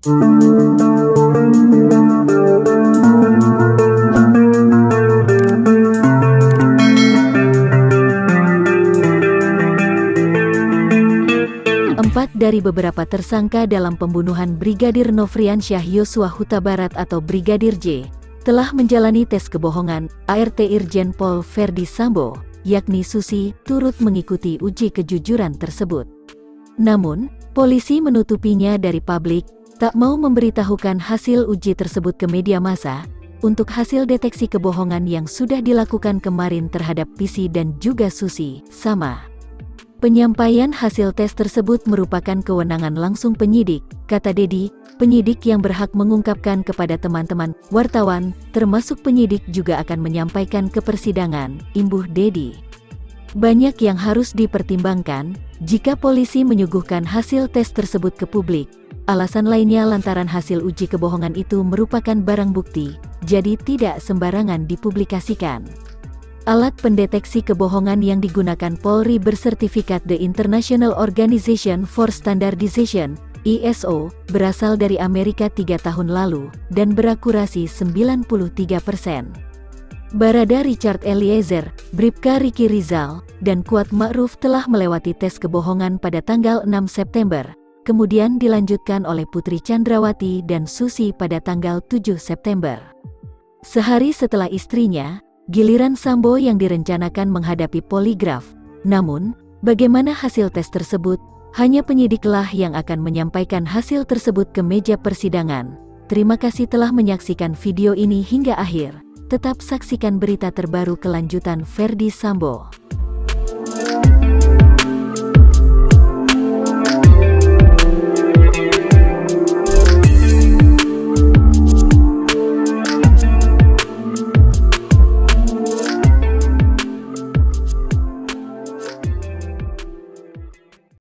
Empat dari beberapa tersangka dalam pembunuhan Brigadir Nofriansyah Yosua Huta Barat atau Brigadir J telah menjalani tes kebohongan ART Irjen Pol Verdi Sambo, yakni Susi, turut mengikuti uji kejujuran tersebut. Namun, polisi menutupinya dari publik, tak mau memberitahukan hasil uji tersebut ke media massa, untuk hasil deteksi kebohongan yang sudah dilakukan kemarin terhadap PC dan juga Susi, sama. Penyampaian hasil tes tersebut merupakan kewenangan langsung penyidik, kata Dedi, penyidik yang berhak mengungkapkan kepada teman-teman wartawan, termasuk penyidik juga akan menyampaikan ke persidangan, imbuh Dedi. Banyak yang harus dipertimbangkan, jika polisi menyuguhkan hasil tes tersebut ke publik. Alasan lainnya lantaran hasil uji kebohongan itu merupakan barang bukti, jadi tidak sembarangan dipublikasikan. Alat pendeteksi kebohongan yang digunakan Polri bersertifikat The International Organization for Standardization, ISO, berasal dari Amerika tiga tahun lalu, dan berakurasi 93 persen. Barada Richard Eliezer, Bribka Riki Rizal, dan Kuat Ma'ruf telah melewati tes kebohongan pada tanggal 6 September, kemudian dilanjutkan oleh Putri Chandrawati dan Susi pada tanggal 7 September. Sehari setelah istrinya, Giliran Sambo yang direncanakan menghadapi poligraf. Namun, bagaimana hasil tes tersebut? Hanya penyidiklah yang akan menyampaikan hasil tersebut ke meja persidangan. Terima kasih telah menyaksikan video ini hingga akhir. Tetap saksikan berita terbaru kelanjutan Ferdi Sambo.